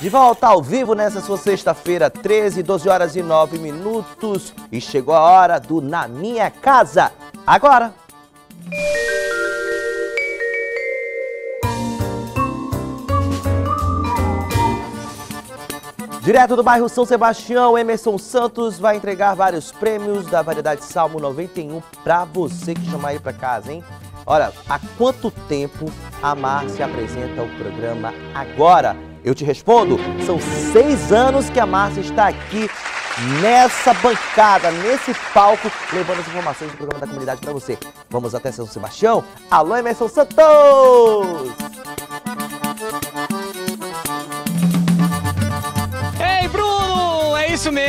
De volta ao vivo nessa sua sexta-feira, 13, 12 horas e 9 minutos. E chegou a hora do Na Minha Casa. Agora! Direto do bairro São Sebastião, Emerson Santos vai entregar vários prêmios da variedade Salmo 91 para você que chamar aí para casa, hein? Olha, há quanto tempo a Márcia apresenta o programa agora? Eu te respondo, são seis anos que a Márcia está aqui nessa bancada, nesse palco, levando as informações do programa da comunidade para você. Vamos até São Sebastião? Alô, Emerson Santos!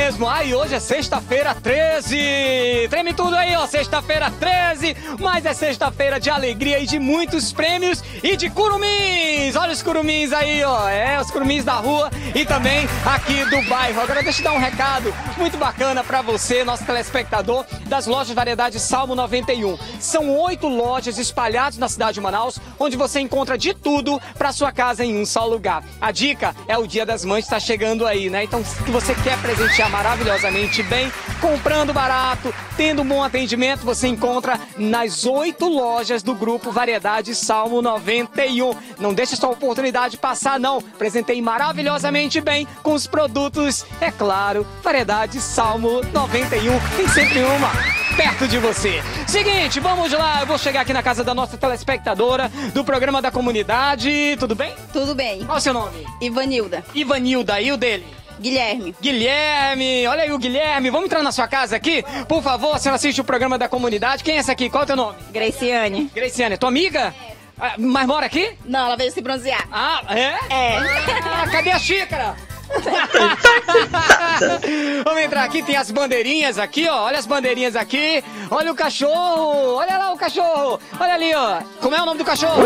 Mesmo. Aí hoje é sexta-feira 13. Treme tudo aí, ó. Sexta-feira 13. Mas é sexta-feira de alegria e de muitos prêmios e de curumins. Olha os curumins aí, ó. É, os curumins da rua e também aqui do bairro. Agora deixa eu dar um recado muito bacana para você, nosso telespectador, das lojas Variedade Salmo 91. São oito lojas espalhadas na cidade de Manaus, onde você encontra de tudo para sua casa em um só lugar. A dica é o Dia das Mães está chegando aí, né? Então, se você quer presentear maravilhosamente bem, comprando barato, tendo um bom atendimento, você encontra nas oito lojas do grupo Variedade Salmo 91. Não deixe sua oportunidade passar, não. Presentei maravilhosamente bem com os produtos, é claro, Variedade Salmo 91. Tem sempre uma perto de você. Seguinte, vamos lá, eu vou chegar aqui na casa da nossa telespectadora do programa da comunidade. Tudo bem? Tudo bem. Qual o seu nome? Ivanilda. Ivanilda, e o dele? Guilherme. Guilherme, olha aí o Guilherme. Vamos entrar na sua casa aqui? Por favor, a senhora assiste o programa da comunidade. Quem é essa aqui? Qual é o teu nome? Graciane. Graciane, tua amiga? Ah, mas mora aqui? Não, ela veio se bronzear. Ah, é? É. Ah, cadê a xícara? Vamos entrar aqui, tem as bandeirinhas aqui, ó. Olha as bandeirinhas aqui. Olha o cachorro. Olha lá o cachorro. Olha ali, ó. Como é o nome do cachorro?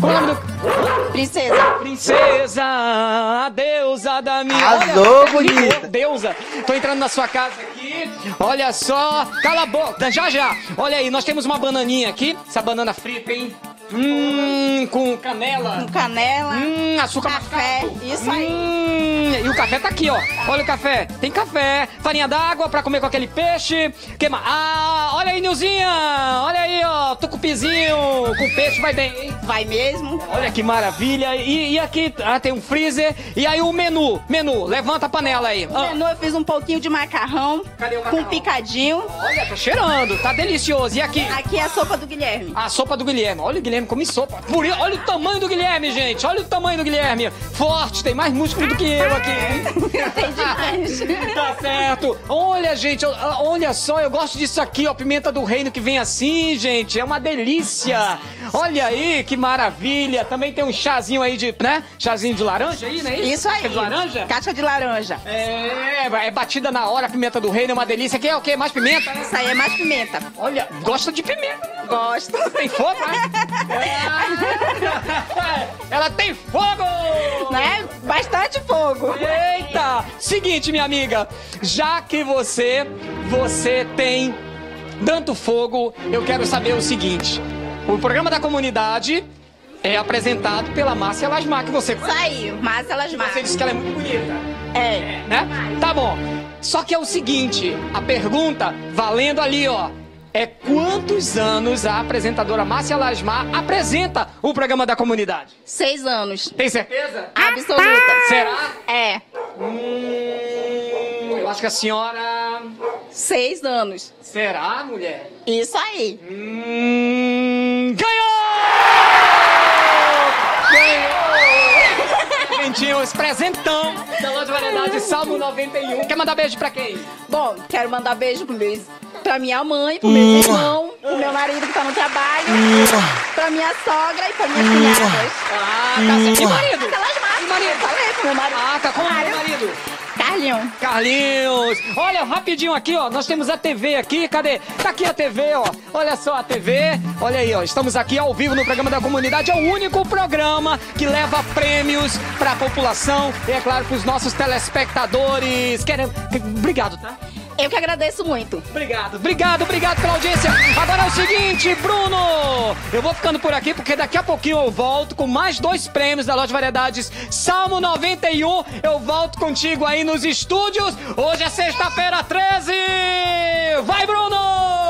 Como é o nome do. Princesa. Princesa, a deusa da minha. Arrasou, Olha, bonita. Deusa. Tô entrando na sua casa aqui. Olha só. Cala a boca. Já, já. Olha aí, nós temos uma bananinha aqui. Essa banana frita, hein? Hum, com canela. Com canela. Hum, açúcar Café, mascavo. isso aí. Hum, e o café tá aqui, ó. Olha o café. Tem café, farinha d'água pra comer com aquele peixe. Que ma- Ah, olha aí, Nilzinha. Olha aí, ó. Tucupizinho com peixe vai bem, hein? Vai mesmo? Olha que maravilha. E, e aqui ah, tem um freezer. E aí o menu. Menu, levanta a panela aí. No Ah, menu eu fiz um pouquinho de macarrão. Cadê o macarrão? Com picadinho. olha, tá cheirando. Tá delicioso. E aqui? Aqui é a sopa do Guilherme. A sopa do Guilherme. Olha o Guilherme come sopa. Por olha o tamanho do Guilherme, gente. Olha o tamanho do Guilherme. Forte, tem mais músculo do que eu aqui. Tem demais. Tá certo. Olha, gente, olha só, eu gosto disso aqui, ó, pimenta do reino que vem assim, gente. É uma delícia. Olha aí, que maravilha. Também tem um chazinho aí de, né? Chazinho de laranja aí, né? Isso aí. É de laranja? Casca de laranja. É, é batida na hora a pimenta do reino, é uma delícia. Aqui é o quê? Mais pimenta? Isso aí é mais pimenta. Olha, gosta de pimenta, né? Gosto. Tem fogo, né? É. Ela tem fogo! Né? Bastante fogo. Eita! Seguinte, minha amiga, já que você, você tem tanto fogo, eu quero saber o seguinte. O programa da comunidade é apresentado pela Márcia Lasmar, que você Isso aí. Márcia Lasmar. Você disse que ela é muito bonita, É. né? Tá bom. Só que é o seguinte, a pergunta, valendo ali, ó, é quantos anos a apresentadora Márcia Lasmar apresenta o programa da comunidade? Seis anos. Tem certeza? Absoluta. Será? É. Hum, acho que a senhora. Seis anos. Será, mulher? Isso aí. Hum, ganhou! Ganhou! Presentinho, esse presentão da loja Variedade Salmo 91. Quer mandar beijo pra quem? Bom, quero mandar beijo pro meus, pra minha mãe, pro meu irmão, pro meu marido que tá no trabalho, pra minha sogra e pra minhas cunhadas. Ah, tá certo. E marido? Elas matam. E marido? Falei pro meu marido. Ah, tá. Como é o marido? Carlinho. Carlinhos! Olha, rapidinho aqui, ó. Nós temos a TV aqui. Cadê? Tá aqui a TV, ó. Olha só a TV. Olha aí, ó. Estamos aqui ao vivo no programa da comunidade. É o único programa que leva prêmios pra população e, é claro, pros nossos telespectadores. Querendo... Obrigado, tá? Eu que agradeço muito. Obrigado, obrigado, obrigado pela audiência. Agora é o seguinte, Bruno, eu vou ficando por aqui porque daqui a pouquinho eu volto com mais dois prêmios da Loja de Variedades Salmo 91. Eu volto contigo aí nos estúdios. Hoje é sexta-feira 13. Vai, Bruno!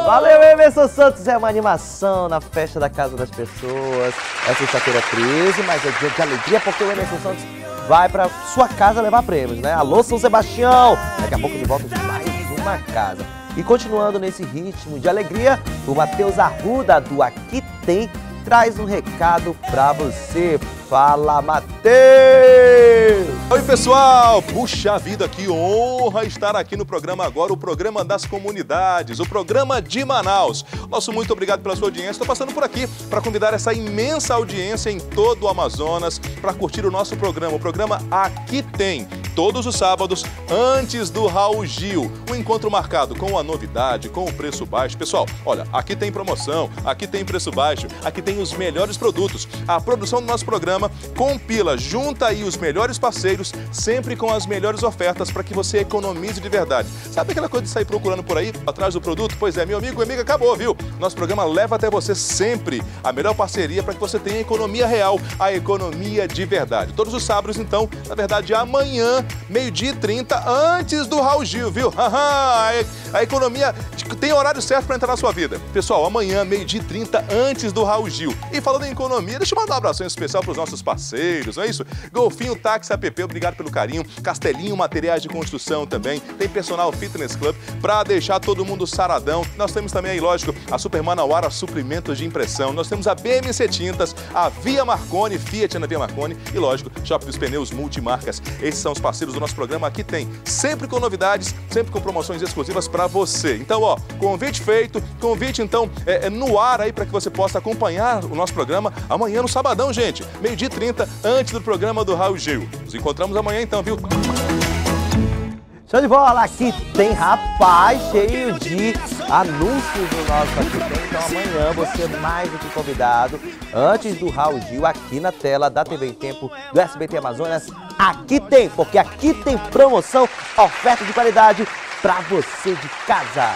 Valeu, Emerson Santos. É uma animação na festa da casa das pessoas. É sexta-feira 13, mas é dia de alegria porque o Emerson Santos vai pra sua casa levar prêmios, né? Alô, São Sebastião! Daqui a pouco ele volta de mais uma casa. E continuando nesse ritmo de alegria, o Matheus Arruda do Aqui Tem traz um recado pra você. Fala, Matheus! Oi, pessoal! Puxa vida, que honra estar aqui no programa agora, o programa das comunidades, o programa de Manaus. Nosso muito obrigado pela sua audiência. Estou passando por aqui para convidar essa imensa audiência em todo o Amazonas para curtir o nosso programa, o programa Aqui Tem todos os sábados, antes do Raul Gil. Um encontro marcado com a novidade, com o preço baixo. Pessoal, olha, aqui tem promoção, aqui tem preço baixo, aqui tem os melhores produtos. A produção do nosso programa compila, junta aí os melhores parceiros, sempre com as melhores ofertas para que você economize de verdade. Sabe aquela coisa de sair procurando por aí, atrás do produto? Pois é, meu amigo e amiga, acabou, viu? Nosso programa leva até você sempre a melhor parceria para que você tenha economia real, a economia de verdade. Todos os sábados, então, na verdade, amanhã meio-dia e 30, antes do Raul Gil, viu? a economia tem horário certo para entrar na sua vida. Pessoal, amanhã, meio-dia e 30, antes do Raul Gil. E falando em economia, deixa eu mandar um abraço especial para os nossos parceiros, não é isso? Golfinho Táxi App, obrigado pelo carinho. Castelinho Materiais de Construção também. Tem Personal Fitness Club para deixar todo mundo saradão. Nós temos também aí, lógico, a Super Manauara Suprimentos de Impressão. Nós temos a BMC Tintas, a Via Marconi, Fiat na Via Marconi e, lógico, Shopping dos Pneus Multimarcas. Esses são os parceiros do nosso programa. Aqui tem sempre com novidades, sempre com promoções exclusivas para você. Então, ó, convite feito, convite então é, é no ar aí para que você possa acompanhar o nosso programa amanhã no sabadão, gente, meio-dia e 30, antes do programa do Raul Gil. Nos encontramos amanhã então, viu? Show de bola! Aqui tem rapaz cheio de anúncios no nosso Aqui. Então amanhã você é mais do que convidado, antes do Raul Gil, aqui na tela da TV em Tempo do SBT Amazonas. Aqui tem, porque aqui tem promoção, oferta de qualidade para você de casa.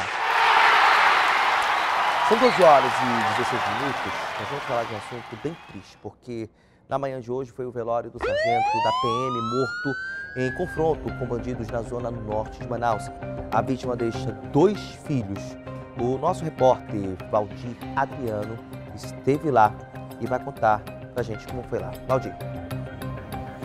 São 12 horas e 16 minutos. Nós vamos falar de um assunto bem triste, porque na manhã de hoje foi o velório do sargento da PM morto em confronto com bandidos na zona norte de Manaus. A vítima deixa dois filhos. O nosso repórter Valdir Adriano esteve lá e vai contar pra gente como foi lá. Valdir.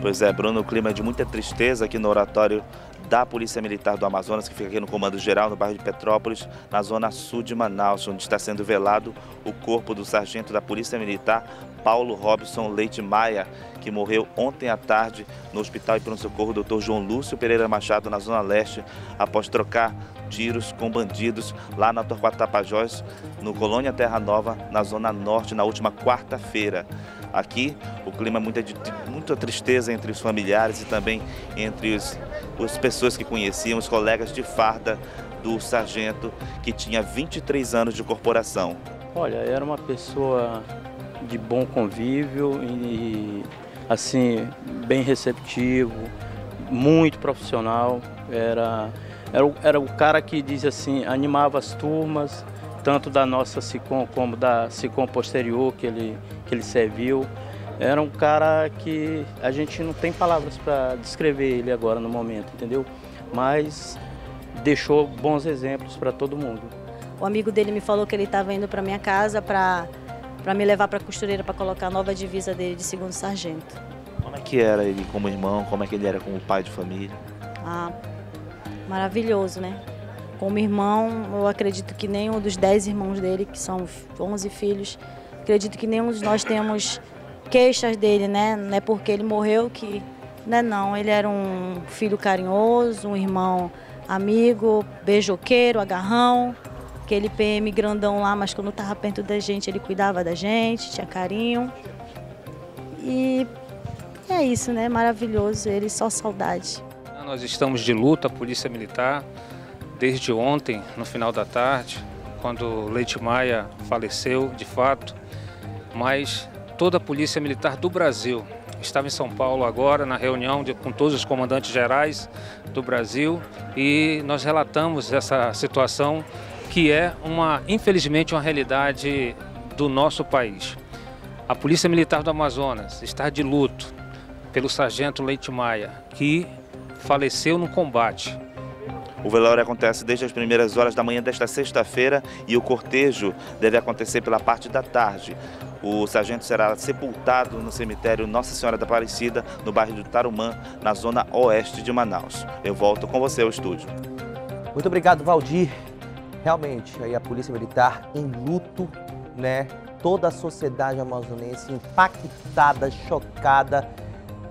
Pois é, Bruno, o clima é de muita tristeza aqui no oratório da Polícia Militar do Amazonas, que fica aqui no Comando Geral, no bairro de Petrópolis, na zona sul de Manaus, onde está sendo velado o corpo do sargento da Polícia Militar, Paulo Robson Leite Maia, que morreu ontem à tarde no Hospital e Pronto-Socorro Dr. João Lúcio Pereira Machado, na Zona Leste, após trocar tiros com bandidos lá na Torquato Tapajós, no Colônia Terra Nova, na Zona Norte, na última quarta-feira. Aqui, o clima é muita, muita tristeza entre os familiares e também entre os, as pessoas que conheciam, os colegas de farda do sargento, que tinha 23 anos de corporação. Olha, era uma pessoa de bom convívio e, assim, bem receptivo, muito profissional. Era, era, o, era o cara que, diz assim, animava as turmas, tanto da nossa SICOM como da SICOM posterior que ele, que ele serviu. Era um cara que a gente não tem palavras para descrever ele agora no momento, entendeu? Mas deixou bons exemplos para todo mundo. O amigo dele me falou que ele estava indo para minha casa para para me levar para a costureira para colocar a nova divisa dele de segundo sargento. Como é que era ele como irmão? Como é que ele era como pai de família? Ah, maravilhoso, né? Como irmão, eu acredito que nenhum dos dez irmãos dele, que são 11 filhos, acredito que nenhum de nós temos queixas dele, né? Não é porque ele morreu que. Né, não, ele era um filho carinhoso, um irmão amigo, beijoqueiro, agarrão, aquele PM grandão lá, mas quando estava perto da gente, ele cuidava da gente, tinha carinho. E é isso, né? Maravilhoso, ele só saudade. Nós estamos de luta, a Polícia Militar, desde ontem, no final da tarde, quando Leite Maia faleceu, de fato, mas toda a Polícia Militar do Brasil estava em São Paulo agora, na reunião de, com todos os comandantes gerais do Brasil, e nós relatamos essa situação que é, uma, infelizmente, uma realidade do nosso país. A Polícia Militar do Amazonas está de luto pelo sargento Leite Maia, que faleceu no combate. O velório acontece desde as primeiras horas da manhã desta sexta-feira e o cortejo deve acontecer pela parte da tarde. O sargento será sepultado no cemitério Nossa Senhora da Aparecida, no bairro do Tarumã, na zona oeste de Manaus. Eu volto com você ao estúdio. Muito obrigado, Valdir. Realmente, aí a Polícia Militar em luto, né? Toda a sociedade amazonense impactada, chocada.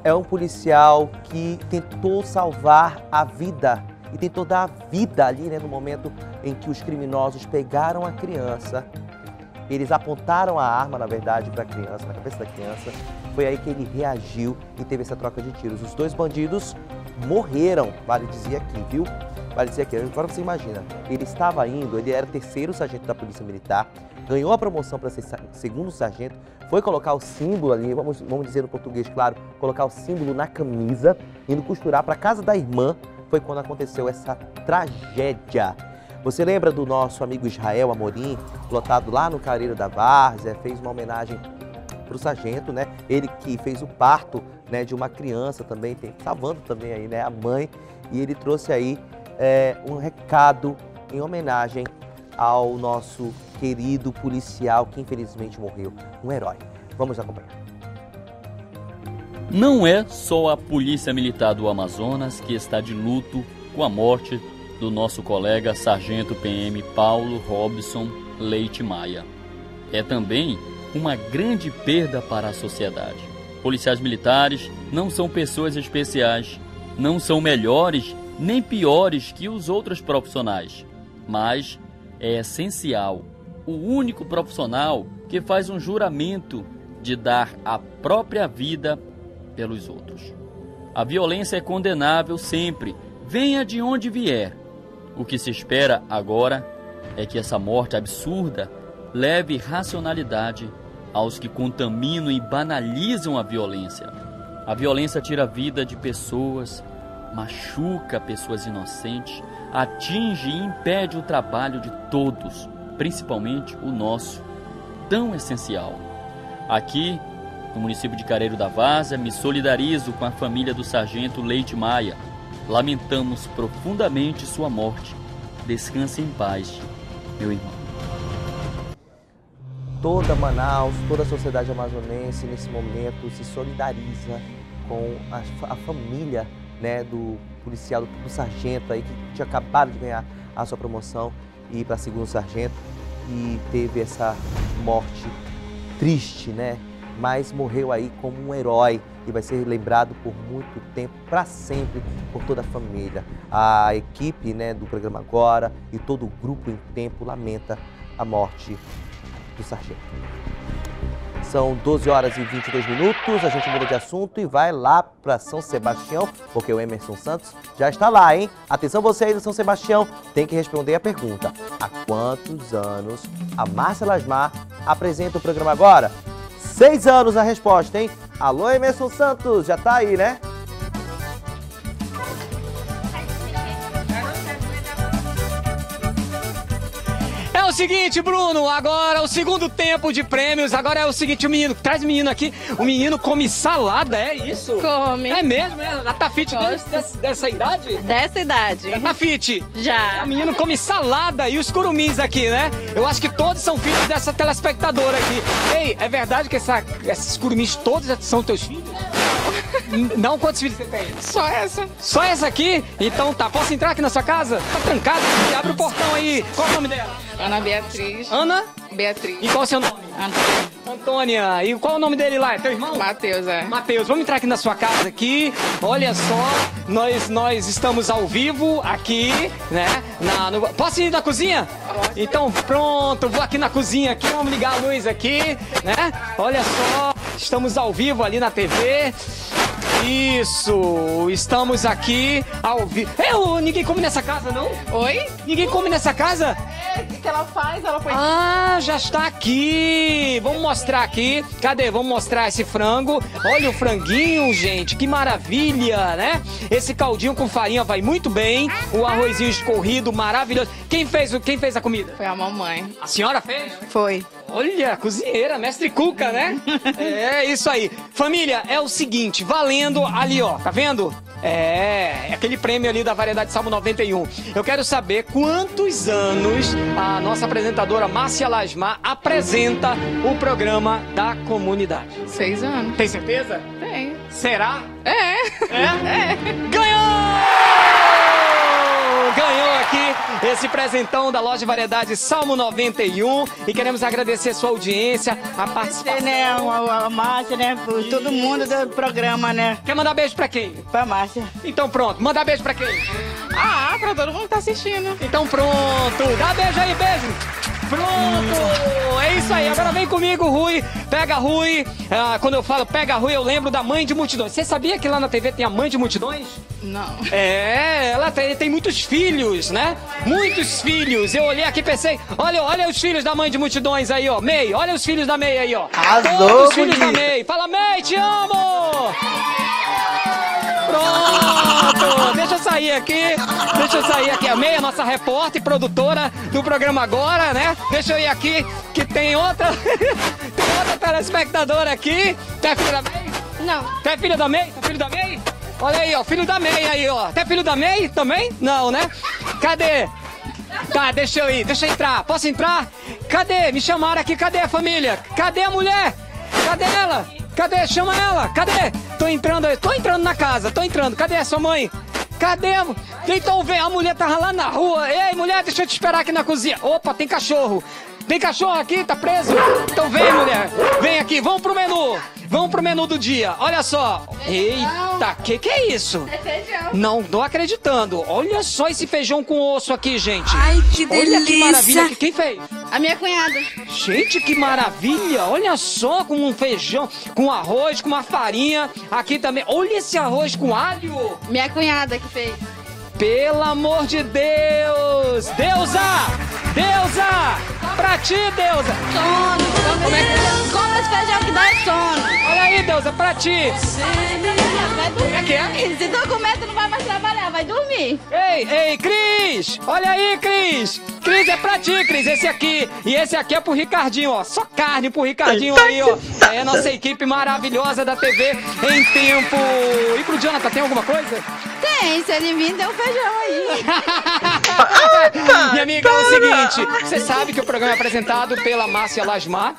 É um policial que tentou salvar a vida e tentou dar vida ali, né, no momento em que os criminosos pegaram a criança. Eles apontaram a arma, na verdade, para a criança, na cabeça da criança. Foi aí que ele reagiu e teve essa troca de tiros. Os dois bandidos morreram, vale dizer aqui, viu? Vale dizer aqui. Agora você imagina, ele estava indo, ele era terceiro sargento da Polícia Militar, ganhou a promoção para ser segundo sargento, foi colocar o símbolo ali, vamos, vamos dizer no português, claro, colocar o símbolo na camisa, indo costurar para casa da irmã, foi quando aconteceu essa tragédia. Você lembra do nosso amigo Israel Amorim, lotado lá no Careiro da Várzea, fez uma homenagem para o sargento, né? Ele que fez o parto né, de uma criança também, tem, salvando também aí, né, a mãe, e ele trouxe aí é, um recado em homenagem ao nosso querido policial que infelizmente morreu, um herói. Vamos acompanhar. Não é só a Polícia Militar do Amazonas que está de luto com a morte do nosso colega Sargento PM Paulo Robson Leite Maia. É também uma grande perda para a sociedade. Policiais militares não são pessoas especiais, não são melhores nem piores que os outros profissionais, mas é essencial o único profissional que faz um juramento de dar a própria vida pelos outros. A violência é condenável sempre, venha de onde vier. O que se espera agora é que essa morte absurda leve racionalidade aos que contaminam e banalizam a violência. A violência tira a vida de pessoas, machuca pessoas inocentes, atinge e impede o trabalho de todos, principalmente o nosso, tão essencial. Aqui no município de Careiro da Vaza, me solidarizo com a família do sargento Leite Maia. Lamentamos profundamente sua morte. Descanse em paz, meu irmão. Toda Manaus, toda a sociedade amazonense nesse momento se solidariza com a, a família né, do policial, do, do sargento aí que tinha acabado de ganhar a sua promoção e ir para segundo sargento e teve essa morte triste, né? mas morreu aí como um herói e vai ser lembrado por muito tempo, para sempre, por toda a família. A equipe né, do programa Agora e todo o grupo em tempo lamenta a morte do sargento. São 12 horas e 22 minutos, a gente muda de assunto e vai lá para São Sebastião, porque o Emerson Santos já está lá, hein? Atenção você aí do São Sebastião, tem que responder a pergunta. Há quantos anos a Márcia Lasmar apresenta o programa agora? Seis anos a resposta, hein? Alô, Emerson Santos, já tá aí, né? Seguinte, Bruno, agora o segundo tempo de prêmios. Agora é o seguinte, o menino, traz o menino aqui. O menino come salada, é isso? Come. É mesmo? É? Já tá fit dessa, dessa idade? Dessa idade. Já tá fit? Já. O menino come salada e os curumins aqui, né? Eu acho que todos são filhos dessa telespectadora aqui. Ei, é verdade que essa, esses curumins todos são teus filhos? Não, quantos filhos você tem? Só essa. Só essa aqui? Então tá, posso entrar aqui na sua casa? Tá trancado? Abre o portão aí. Qual é o nome dela? Ana Beatriz. Ana? Beatriz. E qual é o seu nome? Antônia. Antônia. E qual é o nome dele lá? É teu irmão? Matheus, é. Matheus, vamos entrar aqui na sua casa aqui. Olha só, nós, nós estamos ao vivo aqui, né? Na, no... Posso ir na cozinha? Então pronto, vou aqui na cozinha aqui, vamos ligar a luz aqui, né? Olha só, estamos ao vivo ali na TV. Isso, estamos aqui ao vivo. É, ô, ninguém come nessa casa, não? Oi? Ninguém come nessa casa? É, o que ela faz? Ela foi. Ah, já está aqui. Vamos mostrar aqui. Cadê? Vamos mostrar esse frango. Olha o franguinho, gente. Que maravilha, né? Esse caldinho com farinha vai muito bem. O arrozinho escorrido, maravilhoso. Quem fez, o- quem fez a comida? Foi a mamãe. A senhora fez? Foi. Olha, cozinheira, mestre Cuca, né? É isso aí. Família, é o seguinte, valendo ali, ó, tá vendo? É, é aquele prêmio ali da variedade Salmo 91. Eu quero saber quantos anos a nossa apresentadora Márcia Lasmar apresenta o programa da comunidade. Seis anos. Tem certeza? Tem. Será? É. É? Ganhou! Ganhou aqui esse presentão da loja de variedade Salmo 91 e queremos agradecer a sua audiência, a participação. né, a, a Márcia, né, por todo mundo do programa, né, Quer mandar beijo pra quem? pra Márcia. Então pronto, mandar beijo pra quem? Ah, pra todo mundo que tá assistindo. Então pronto, dá beijo aí, beijo. Pronto, é isso aí. Agora vem comigo, Rui. Pega Rui. Ah, quando eu falo pega Rui, eu lembro da mãe de multidões. Você sabia que lá na TV tem a mãe de multidões? Não. É, ela tem, tem muitos filhos, né? Muitos filhos. Eu olhei aqui e pensei, olha, olha os filhos da mãe de multidões aí, ó. Mei, olha os filhos da Mei aí, ó. Arrasou, Todos os filhos da. Mei. Fala, Mei, te amo! Pronto! Deixa eu sair aqui. Deixa eu sair aqui. A Mei, a nossa repórter e produtora do programa agora, né? Deixa eu ir aqui, que tem outra. tem outra telespectadora aqui. Tem filha da Mei? Não. Tu é filho da Mei? Tu é filho da Mei? Olha aí, ó, filho da Mei aí, ó. É filho da Mei também? Não, né? Cadê? Tá, deixa eu ir, deixa eu entrar. Posso entrar? Cadê? Me chamaram aqui, cadê a família? Cadê a mulher? Cadê ela? Cadê? Chama ela. Cadê? Tô entrando, tô entrando na casa, tô entrando. Cadê a sua mãe? Cadê? Então vem, a mulher tava lá na rua. Ei, mulher, deixa eu te esperar aqui na cozinha. Opa, tem cachorro. Tem cachorro aqui, tá preso? Então vem, mulher. Vem aqui, vamos pro menu. Vamos pro menu do dia. Olha só. Eita, que que é isso? É feijão. Não tô acreditando. Olha só esse feijão com osso aqui, gente. Ai, que Olha que maravilha. delícia. Quem fez? A minha cunhada. Gente, que maravilha! Olha só com um feijão, com arroz, com uma farinha. Aqui também. Olha esse arroz com alho. Minha cunhada que fez. Pelo amor de Deus! Deusa! Deusa! Pra ti, Deusa! Sono. Como é que... Come esse feijão que dá sono. Olha aí, Deusa, pra ti! Vai dormir. É que é? Se tu comer, tu não vai mais trabalhar, vai dormir. Ei, ei, Cris! Olha aí, Cris! Cris, é pra ti, Cris, esse aqui. E esse aqui é pro Ricardinho, ó. Só carne pro Ricardinho aí, ó. É a nossa equipe maravilhosa da TV em tempo. E pro Jonathan, tem alguma coisa? Se ele tem um feijão aí. Minha amiga, é o seguinte: você sabe que o programa é apresentado pela Márcia Lasmar.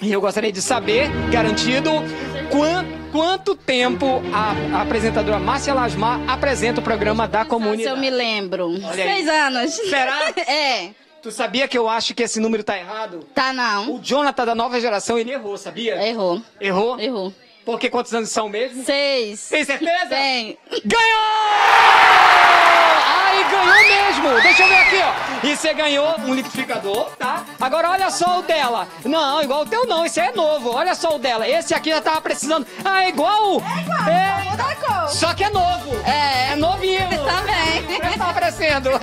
E eu gostaria de saber, garantido, quan- quanto tempo a, a apresentadora Márcia Lasmar apresenta o programa da Se eu comunidade. me lembro. Seis anos. Será? É. Tu sabia que eu acho que esse número tá errado? Tá não. O Jonathan da nova geração, ele errou, sabia? Errou. Errou? Errou. Porque quantos anos são mesmo? Seis. Tem certeza? Tem. Ganhou! Ai, ganhou mesmo! Deixa eu ver aqui, ó. E você ganhou um liquidificador, tá? Agora olha só o dela. Não, igual o teu não, esse é novo. Olha só o dela. Esse aqui já tava precisando. Ah, é igual? É Muda a cor. Só que é novo. É. É novinho. Também. Tá aparecendo.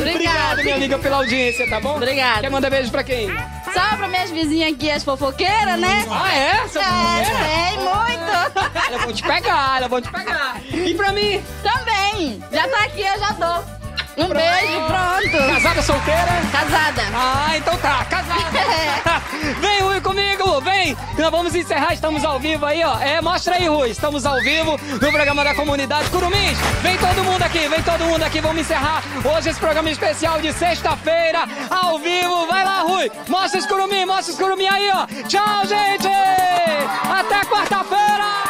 Obrigado, Obrigada. minha amiga, pela audiência, tá bom? Obrigada. Quer mandar beijo pra quem? Só pra minhas vizinhas aqui, as fofoqueiras, né? Ah, é? Seu É, fofoqueira? tem muito. Elas vão te pegar, elas vão te pegar. E pra mim? Também. Já tá aqui, eu já dou. Um beijo, pronto. Casada, solteira? Casada. Ah, então tá, casada. vem, Rui, comigo, vem. Nós vamos encerrar, estamos ao vivo aí, ó. É, mostra aí, Rui. Estamos ao vivo no programa da comunidade Curumins. Vem todo mundo aqui, vem todo mundo aqui. Vamos encerrar hoje esse programa especial de sexta-feira, ao vivo. Vai lá, Rui. Mostra os curumins, mostra os curumins aí, ó. Tchau, gente. Até quarta-feira.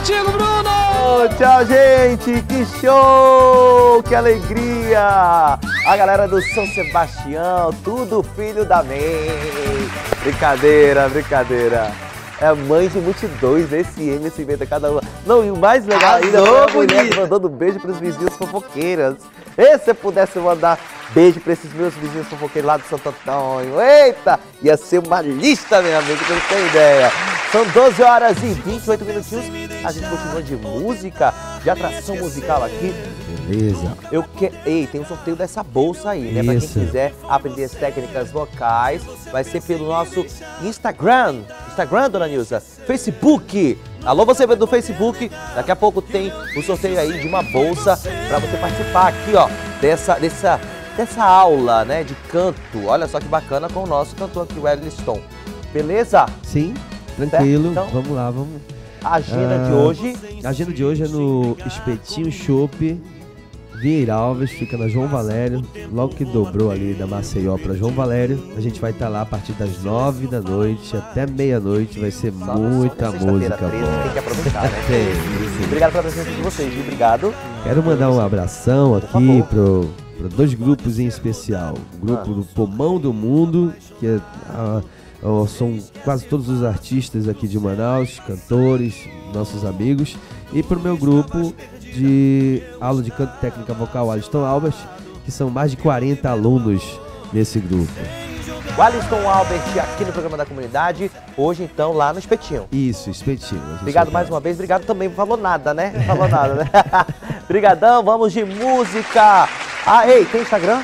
Contigo, Bruno. Ô, tchau, gente! Que show! Que alegria! A galera do São Sebastião, tudo filho da Mei. Brincadeira, brincadeira. É mãe de multidões, esse M, esse inventa cada uma. Não, e o mais legal ainda foi a mulher bonita. mandando beijo pros vizinhos fofoqueiras. E se você pudesse mandar Beijo pra esses meus vizinhos fofoqueiros lá do Santo Antônio. Eita! Ia ser uma lista, meu amigo, que eu não tenho ideia. São 12 horas e 28 minutinhos. A gente continua de música, de atração musical aqui. Beleza. Eu que... Ei, tem um sorteio dessa bolsa aí, né? Pra quem Isso. quiser aprender as técnicas vocais, vai ser pelo nosso Instagram. Instagram, dona Nilza? Facebook. Alô, você do Facebook. Daqui a pouco tem o sorteio aí de uma bolsa pra você participar aqui, ó, dessa, dessa, dessa aula, né, de canto. Olha só que bacana com o nosso cantor aqui, o Elliston. Beleza? Sim, tranquilo. Então- vamos lá, vamos. A agenda de Ah, hoje. A agenda de hoje é no Espetinho Chopp, Vieira Alves, fica na João Valério. Logo que dobrou ali da Maceió para João Valério, a gente vai estar lá a partir das nove da noite até meia-noite. Vai ser muita música 13, boa. Tem que aproveitar, né? Sim. Obrigado pela presença de vocês, viu? Obrigado. Quero mandar um abração aqui pro, pro dois grupos em especial. O grupo do Pomão do Mundo, que é, ah, ah, são quase todos os artistas aqui de Manaus, cantores, nossos amigos. E pro meu grupo de aula de canto técnica vocal Aliston Albert, que são mais de 40 alunos nesse grupo. O Alisson Albert aqui no programa da comunidade. Hoje, então, lá no Espetinho. Isso, espetinho. Obrigado mais uma vez. Obrigado também. Não falou nada, né? Não falou nada, né? Obrigadão. Vamos de música. Ah, ei, tem Instagram?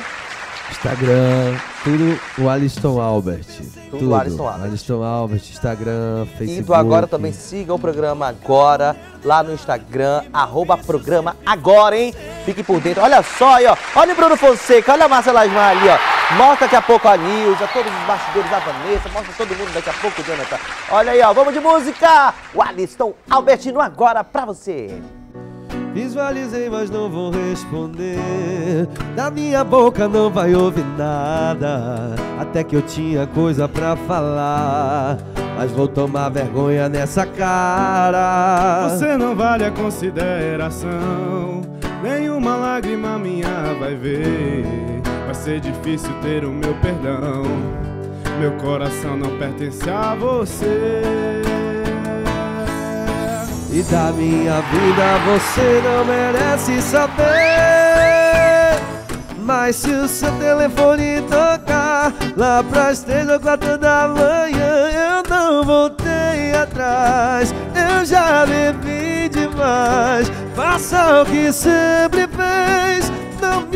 Instagram, tudo o Aliston Albert. Tudo Aliston Albert. Aliston Albert, Instagram, Facebook. E do Agora também siga o programa Agora lá no Instagram, arroba programa Agora, hein? Fique por dentro. Olha só aí, ó. Olha o Bruno Fonseca, olha a Márcia Lasmar ali, ó. Mostra daqui a pouco a Nilza, todos os bastidores da Vanessa, mostra todo mundo daqui a pouco, Jonathan. Olha aí, ó. Vamos de música. O Alisson Albert no Agora pra você. Visualizei, mas não vou responder. Da minha boca não vai ouvir nada. Até que eu tinha coisa pra falar. Mas vou tomar vergonha nessa cara. Você não vale a consideração. Nenhuma lágrima minha vai ver. Vai ser difícil ter o meu perdão. Meu coração não pertence a você. E da minha vida você não merece saber. Mas se o seu telefone tocar lá pras três ou quatro da manhã, eu não voltei atrás. Eu já bebi demais. Faça o que sempre.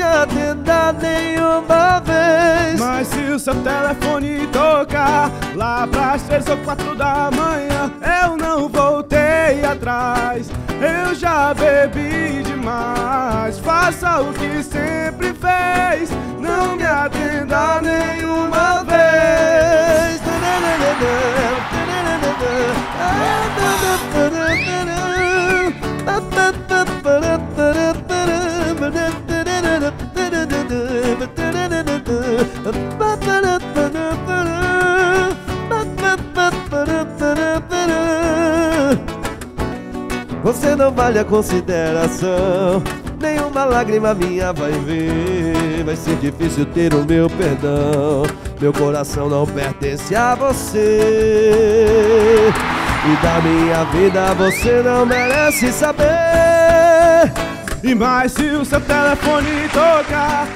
Me atenda nenhuma vez. Mas se o seu telefone tocar lá pras três ou quatro da manhã, eu não voltei atrás. Eu já bebi demais. Faça o que sempre fez. Não me atenda nenhuma vez. Não vale a consideração. Nenhuma lágrima minha vai ver. Vai ser difícil ter o meu perdão. Meu coração não pertence a você. E da minha vida você não merece saber. E mais se o seu telefone tocar